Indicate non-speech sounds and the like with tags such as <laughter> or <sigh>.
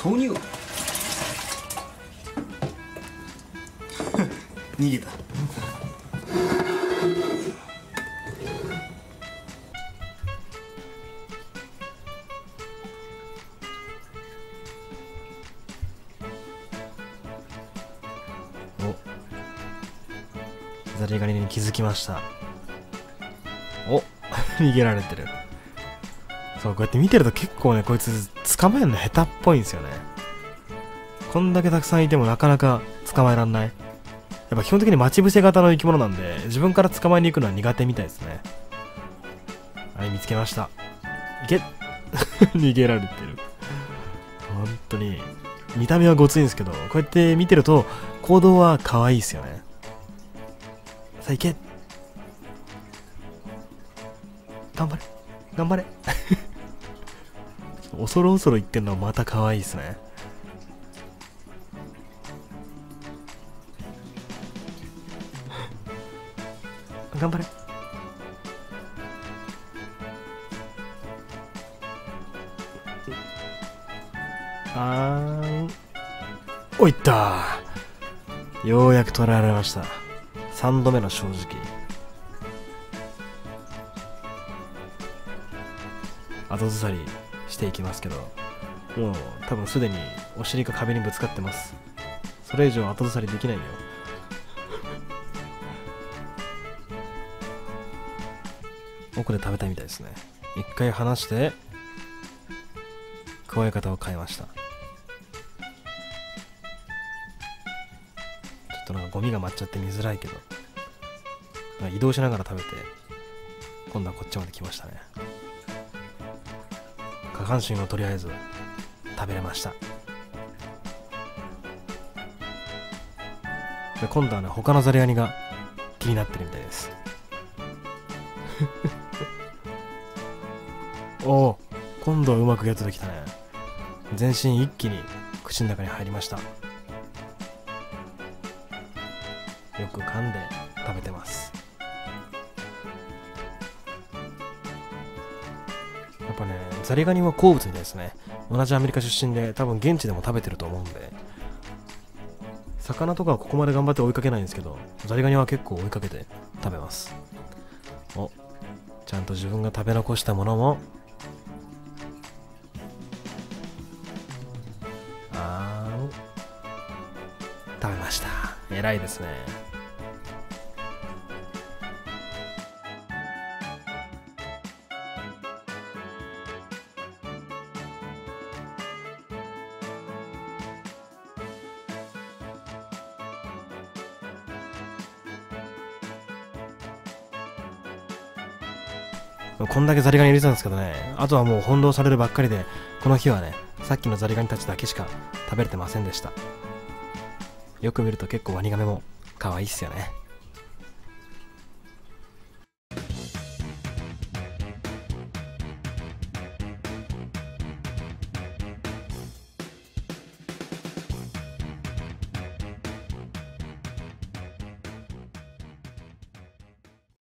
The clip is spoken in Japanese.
投入。逃げた。お。ザリガニに気づきました。お。<laughs> 逃げられてるそうこうやって見てると結構ねこいつ捕まえるの下手っぽいんですよね。こんだけたくさんいてもなかなか捕まえらんない。やっぱ基本的に待ち伏せ型の生き物なんで自分から捕まえに行くのは苦手みたいですね。はい見つけました。いけ <laughs> 逃げられてる。本当に見た目はごついんですけどこうやって見てると行動は可愛いですよね。さあ行け。頑張れ。頑張れ。<laughs> 恐る恐る言ってんのはまた可愛いですね。<laughs> 頑張れ。あーおいったようやく捕らえられました。3度目の正直。後ずさりしていきますけどもう多分すでにお尻が壁にぶつかってます。それ以上後ずさりできないよ。奥で食べたいみたいですね。一回離して加え方を変えました。ちょっとなんかゴミが舞っちゃって見づらいけど移動しながら食べて今度はこっちまで来ましたね。下半身をとりあえず食べれました。で今度はね他のザリガニが気になってるみたいです。<laughs> おお今度はうまくゲットできたね。全身一気に口の中に入りました。よく噛んで食べてます。ぱねザリガニは好物みたいですね同じアメリカ出身で多分現地でも食べてると思うんで魚とかはここまで頑張って追いかけないんですけどザリガニは結構追いかけて食べます。おちゃんと自分が食べ残したものもあーん食べました。偉いですね。こんだけザリガニ入れてたんですけどね、あとはもう翻弄されるばっかりで、この日はね、さっきのザリガニたちだけしか食べれてませんでした。よく見ると結構ワニガメも可愛いっすよね。